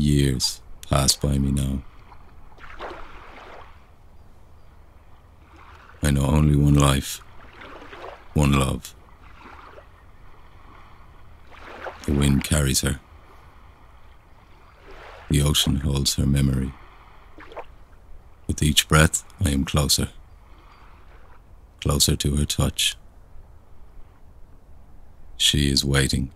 Years pass by me now. I know only one life, one love. The wind carries her. The ocean holds her memory. With each breath, I am closer, closer to her touch. She is waiting.